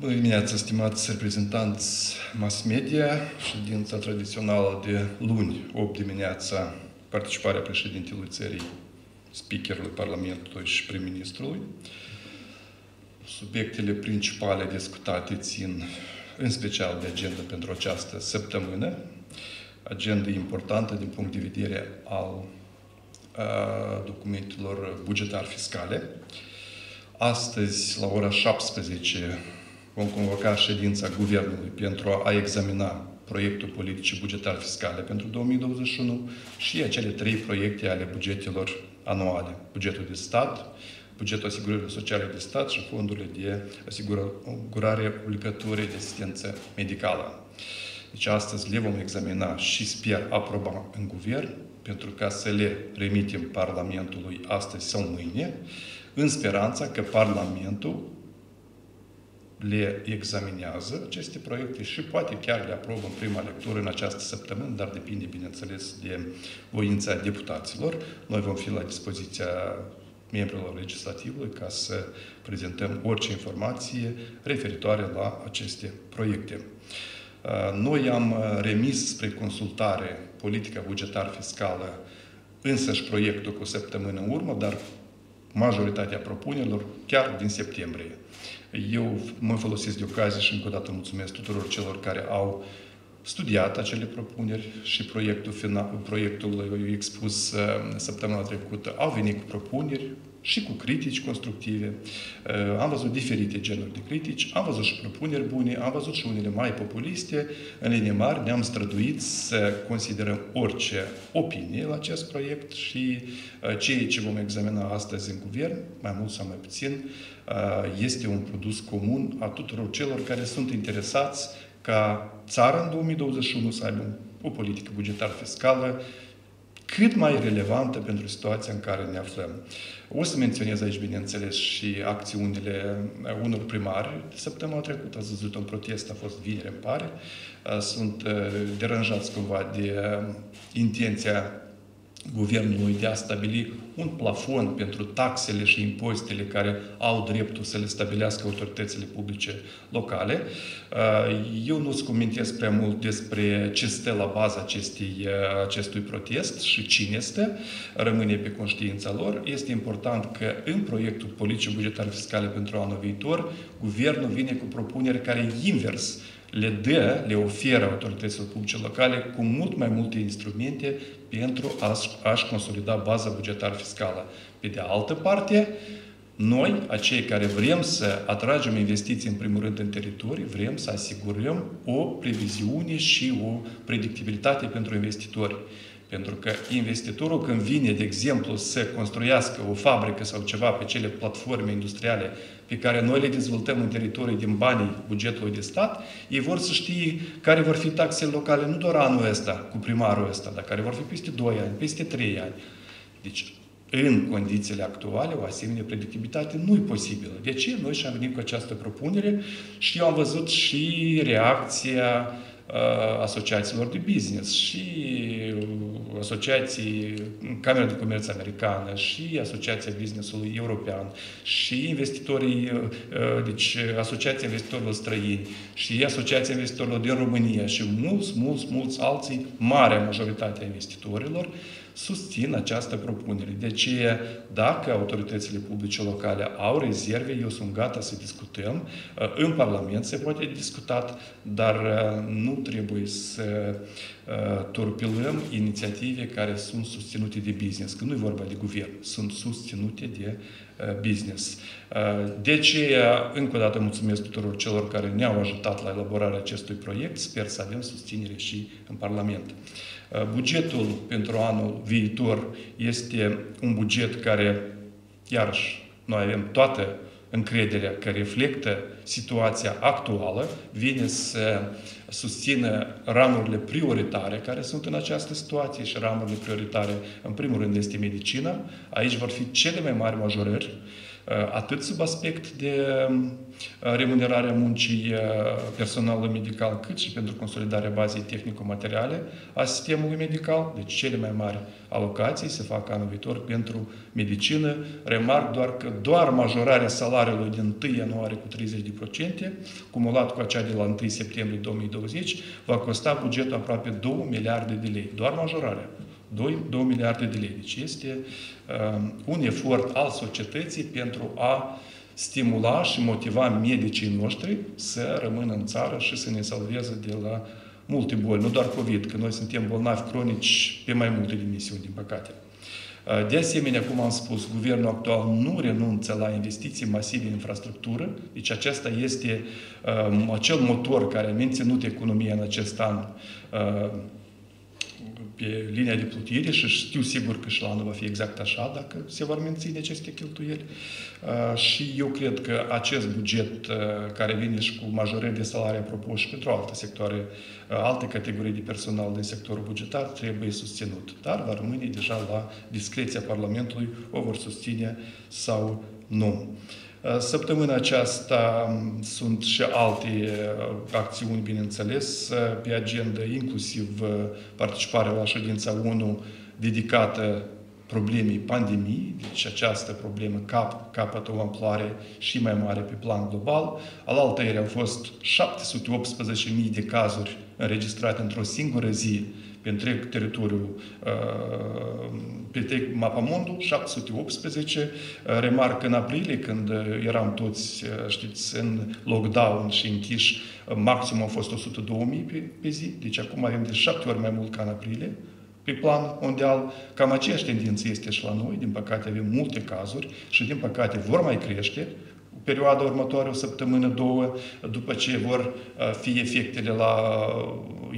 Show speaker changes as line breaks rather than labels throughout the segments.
Bună dimineața, stimați reprezentanți mass media, ședința tradițională de luni, 8 dimineața, participarea președintelui țării, speakerului Parlamentului și prim-ministrului. Subiectele principale discutate țin în special de agenda pentru această săptămână, agenda importantă din punct de vedere al a, documentelor bugetar-fiscale. Astăzi, la ora 17, vom convoca ședința Guvernului pentru a examina proiectul politicii bugetare fiscale pentru 2021 și acele trei proiecte ale bugetelor anuale. Bugetul de stat, bugetul asigurării sociale de stat și fondurile de asigurare obligatorie de asistență medicală. Deci astăzi le vom examina și sper aproba în guvern pentru ca să le remitem Parlamentului astăzi sau mâine, în speranța că Parlamentul le examinează aceste proiecte și poate chiar le aprobă în prima lectură în această săptămână, dar depinde, bineînțeles, de voința deputaților. Noi vom fi la dispoziția membrilor legislativului ca să prezentăm orice informație referitoare la aceste proiecte. Noi am remis spre consultare politica bugetar-fiscală însăși proiectul cu săptămână în urmă, dar majoritatea propunerilor chiar din septembrie. Eu mă folosesc de ocazie și încă o dată mulțumesc tuturor celor care au studiat acele propuneri și proiectul, final, proiectul expus uh, săptămâna trecută au venit cu propuneri și cu critici constructive. Uh, am văzut diferite genuri de critici, am văzut și propuneri bune, am văzut și unele mai populiste. În linie mari ne-am străduit să considerăm orice opinie la acest proiect și uh, ceea ce vom examina astăzi în guvern, mai mult sau mai puțin, este un produs comun a tuturor celor care sunt interesați ca țara în 2021 să aibă o politică bugetară fiscală cât mai relevantă pentru situația în care ne aflăm. O să menționez aici, bineînțeles, și acțiunile unor primari. Săptămâna trecută ați văzut un protest, a fost vineri, îmi pare. Sunt deranjați cumva de intenția guvernului de a stabili un plafon pentru taxele și impozitele care au dreptul să le stabilească autoritățile publice locale. Uh, eu nu-ți comentez prea mult despre ce stă la baza acestui, uh, acestui protest și cine este, rămâne pe conștiința lor. Este important că în proiectul politicii bugetare fiscale pentru anul viitor, guvernul vine cu propuneri care invers le dă, le oferă autorităților publice locale cu mult mai multe instrumente pentru a-și consolida baza bugetară fiscală. Pe de altă parte, noi, acei care vrem să atragem investiții în primul rând în teritorii, vrem să asigurăm o previziune și o predictibilitate pentru investitori. Pentru că investitorul când vine, de exemplu, să construiască o fabrică sau ceva pe cele platforme industriale pe care noi le dezvoltăm în teritorii din banii bugetului de stat, ei vor să știe care vor fi taxele locale nu doar anul ăsta, cu primarul ăsta, dar care vor fi peste 2 ani, peste 3 ani. Deci, în condițiile actuale, o asemenea predictibilitate nu e posibilă. De ce? Noi și-am venit cu această propunere și eu am văzut și reacția uh, asociațiilor de business și asociații, Camera de Comerț Americană și Asociația Businessului European și investitorii, uh, deci Asociația Investitorilor Străini și Asociația Investitorilor din România și mulți, mulți, mulți alții, marea majoritate a investitorilor, susțin această propunere. De ce, dacă autoritățile publice locale au rezerve, eu sunt gata să discutăm. Uh, în Parlament se poate discutat, dar uh, nu trebuie să uh, torpilăm inițiative care sunt susținute de business, că nu e vorba de guvern, sunt susținute de business. De ce, încă o dată mulțumesc tuturor celor care ne-au ajutat la elaborarea acestui proiect, sper să avem susținere și în Parlament. Uh, bugetul pentru anul viitor este un buget care, iarăși, noi avem toată încrederea că reflectă situația actuală, vine să susțină ramurile prioritare care sunt în această situație și ramurile prioritare, în primul rând, este medicina. Aici vor fi cele mai mari majorări atât sub aspect de remunerarea muncii personalului medical, cât și pentru consolidarea bazei tehnico-materiale a sistemului medical. Deci cele mai mari alocații se fac anul viitor pentru medicină. Remarc doar că doar majorarea salariului din 1 ianuarie cu 30%, cumulat cu acea de la 1 septembrie 2020, va costa bugetul aproape 2 miliarde de lei. Doar majorarea. 2, 2 miliarde de lei. Deci este uh, un efort al societății pentru a stimula și motiva medicii noștri să rămână în țară și să ne salveze de la multe boli, nu doar COVID, că noi suntem bolnavi cronici pe mai multe dimensiuni, din păcate. Uh, de asemenea, cum am spus, guvernul actual nu renunță la investiții masive în infrastructură, deci acesta este uh, acel motor care a menținut economia în acest an uh, pe linia de plutire și știu sigur că și la anul va fi exact așa dacă se vor menține aceste cheltuieli. Și eu cred că acest buget care vine și cu majorări de salarii apropo și pentru alte sectoare, alte categorii de personal din sectorul bugetar trebuie susținut. Dar va rămâne deja la discreția Parlamentului, o vor susține sau nu. Uh, săptămâna aceasta um, sunt și alte uh, acțiuni, bineînțeles, uh, pe agenda, inclusiv participarea la ședința 1 dedicată problemei pandemiei, deci această problemă cap, capătă o amploare și mai mare pe plan global. Alaltă ieri au fost 718.000 de cazuri înregistrate într-o singură zi pe întreg teritoriul uh, pe întreg Mapamondul, 718. Uh, remarc în aprilie, când eram toți, uh, știți, în lockdown și închiși, maxim au fost 102.000 pe, pe zi, deci acum avem de șapte ori mai mult ca în aprilie pe plan mondial. Cam aceeași tendință este și la noi. Din păcate avem multe cazuri și din păcate vor mai crește perioada următoare, o săptămână, două, după ce vor uh, fi efectele la,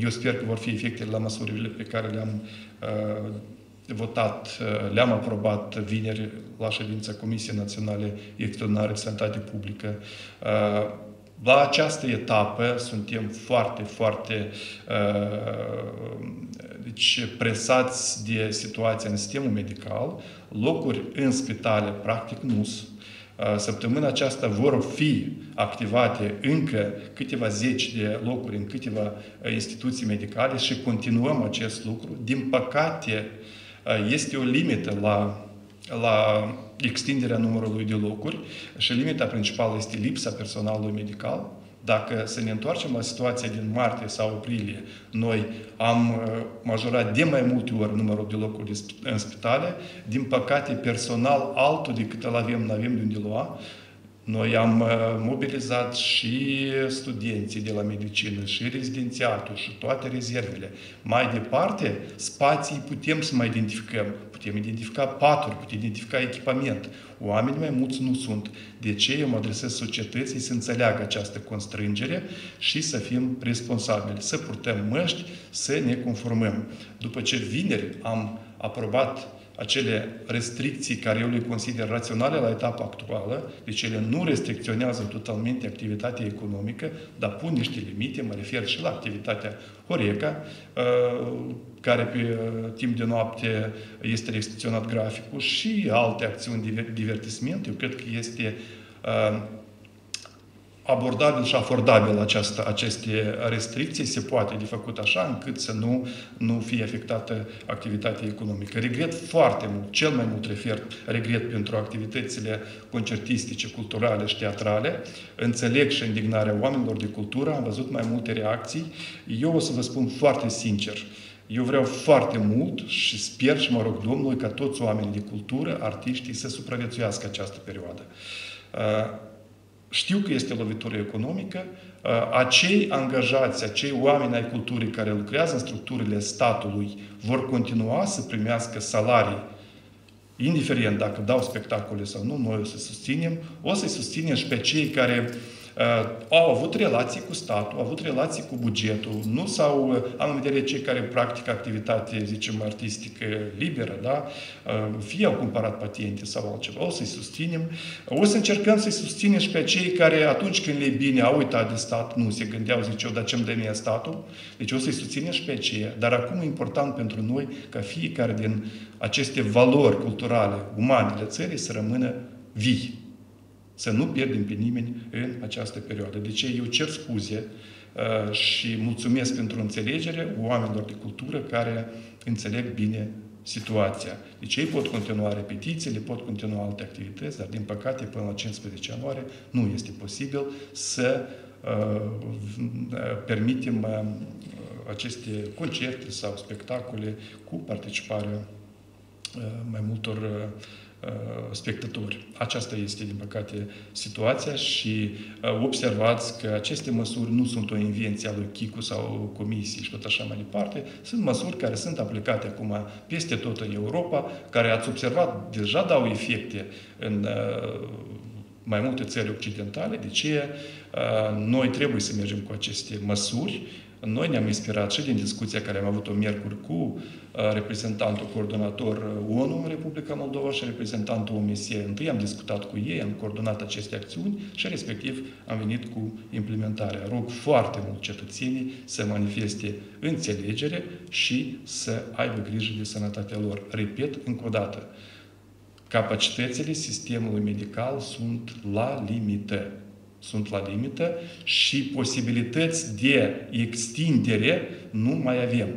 eu sper că vor fi efectele la măsurile pe care le-am uh, votat, uh, le-am aprobat vineri la ședința Comisiei Naționale Extraordinare de Sănătate Publică. La această etapă suntem foarte, foarte deci, presați de situația în sistemul medical. Locuri în spitale, practic, nu sunt Săptămâna aceasta vor fi activate încă câteva zeci de locuri în câteva instituții medicale și continuăm acest lucru. Din păcate, este o limită la, la extinderea numărului de locuri și limita principală este lipsa personalului medical. Dacă să ne întoarcem la situația din martie sau aprilie, noi am uh, majorat de mai multe ori numărul de locuri în spitale, din păcate personal altul decât îl avem, nu avem de unde lua, noi am uh, mobilizat și studenții de la medicină, și rezidențiatul, și toate rezervele. Mai departe, spații putem să mai identificăm. Putem identifica paturi, putem identifica echipament. Oameni mai mulți nu sunt. De ce eu mă adresez societății să înțeleagă această constrângere și să fim responsabili, să purtăm măști, să ne conformăm. După ce vineri am aprobat acele restricții care eu le consider raționale la etapa actuală, deci ele nu restricționează totalmente activitatea economică, dar pun niște limite, mă refer și la activitatea Horeca, uh, care pe uh, timp de noapte este restricționat graficul și alte acțiuni de divertisment. Eu cred că este uh, abordabil și afordabil această, aceste restricții, se poate de făcut așa încât să nu, nu fie afectată activitatea economică. Regret foarte mult, cel mai mult refer, regret pentru activitățile concertistice, culturale și teatrale. Înțeleg și indignarea oamenilor de cultură, am văzut mai multe reacții. Eu o să vă spun foarte sincer, eu vreau foarte mult și sper și mă rog Domnului ca toți oamenii de cultură, artiștii, să supraviețuiască această perioadă uh, știu că este lovitură economică, uh, acei angajați, acei oameni ai culturii care lucrează în structurile statului vor continua să primească salarii indiferent dacă dau spectacole sau nu, noi o să susținem, o să susținem și pe cei care uh, Uh, au avut relații cu statul, au avut relații cu bugetul, nu s-au, uh, am în vedere cei care practică activitate, zicem, artistică liberă, da? Uh, fie au cumpărat patente sau altceva, o să-i susținem. O să încercăm să-i susținem și pe cei care atunci când le e bine au uitat de stat, nu se gândeau, ziceau, dar ce-mi dă mie statul? Deci o să-i susținem și pe aceia. Dar acum e important pentru noi ca fiecare din aceste valori culturale, umane ale țării să rămână vii să nu pierdem pe nimeni în această perioadă. De ce eu cer scuze uh, și mulțumesc pentru înțelegere oamenilor de cultură care înțeleg bine situația. Deci ei pot continua repetițiile, pot continua alte activități, dar din păcate până la 15 ianuarie nu este posibil să uh, permitem uh, aceste concerte sau spectacole cu participarea uh, mai multor uh, Uh, spectatori. Aceasta este, din păcate, situația și uh, observați că aceste măsuri nu sunt o invenție a lui Chicu sau comisii și tot așa mai departe. Sunt măsuri care sunt aplicate acum peste tot în Europa, care ați observat deja dau efecte în uh, mai multe țări occidentale, de ce noi trebuie să mergem cu aceste măsuri noi ne-am inspirat și din discuția care am avut-o miercuri cu uh, reprezentantul coordonator uh, ONU în Republica Moldova și reprezentantul OMSE. Întâi am discutat cu ei, am coordonat aceste acțiuni și respectiv am venit cu implementarea. Rog foarte mult cetățenii să manifeste înțelegere și să aibă grijă de sănătatea lor. Repet încă o dată, capacitățile sistemului medical sunt la limită sunt la limită și posibilități de extindere nu mai avem.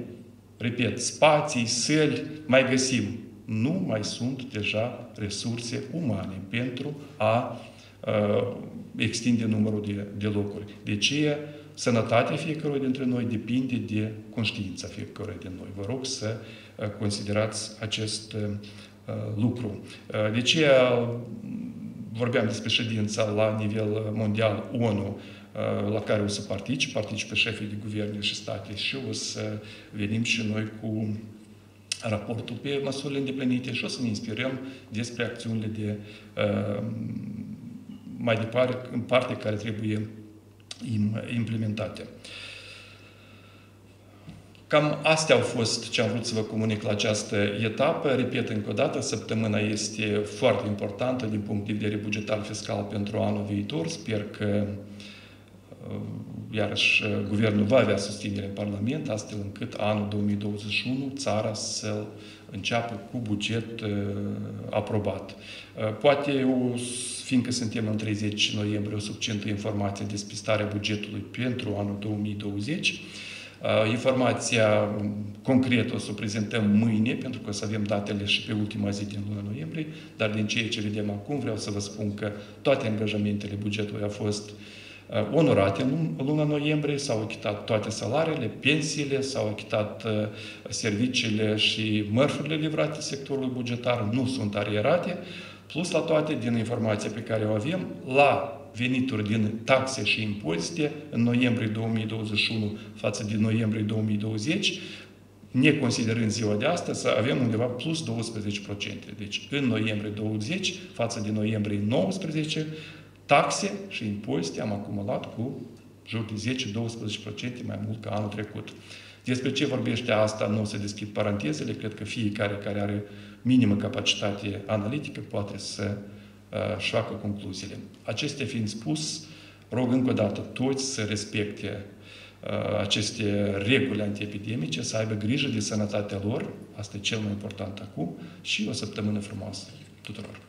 Repet, spații, săli mai găsim. Nu mai sunt deja resurse umane pentru a uh, extinde numărul de, de locuri. De ce sănătatea fiecărui dintre noi depinde de conștiința fiecărui din noi. Vă rog să uh, considerați acest uh, lucru. Uh, de ce vorbeam despre ședința la nivel mondial ONU, uh, la care o să particip, participă șefii de guverne și state și o să venim și noi cu raportul pe măsurile îndeplinite și o să ne inspirăm despre acțiunile de uh, mai departe, în parte care trebuie implementate. Cam astea au fost ce am vrut să vă comunic la această etapă. Repet încă o dată, săptămâna este foarte importantă din punct de vedere bugetar fiscal pentru anul viitor. Sper că uh, iarăși guvernul va avea susținere în Parlament, astfel încât anul 2021 țara să înceapă cu buget uh, aprobat. Uh, poate eu, fiindcă suntem în 30 noiembrie, o succintă informație despre starea bugetului pentru anul 2020, Uh, informația concretă o să o prezentăm mâine, pentru că o să avem datele și pe ultima zi din luna noiembrie, dar din ceea ce vedem acum vreau să vă spun că toate angajamentele bugetului au fost uh, onorate în luna noiembrie, s-au achitat toate salariile, pensiile, s-au achitat uh, serviciile și mărfurile livrate sectorului bugetar, nu sunt arierate, plus la toate din informația pe care o avem, la venituri din taxe și impozite în noiembrie 2021 față de noiembrie 2020, neconsiderând ziua de astăzi, avem undeva plus 12%. Deci în noiembrie 20 față de noiembrie 19, taxe și impozite am acumulat cu jur de 10-12% mai mult ca anul trecut. Despre ce vorbește asta, nu o să deschid parantezele, cred că fiecare care are minimă capacitate analitică poate să și facă concluziile. Acestea fiind spus, rog încă o dată toți să respecte aceste reguli antiepidemice, să aibă grijă de sănătatea lor, asta e cel mai important acum, și o săptămână frumoasă tuturor.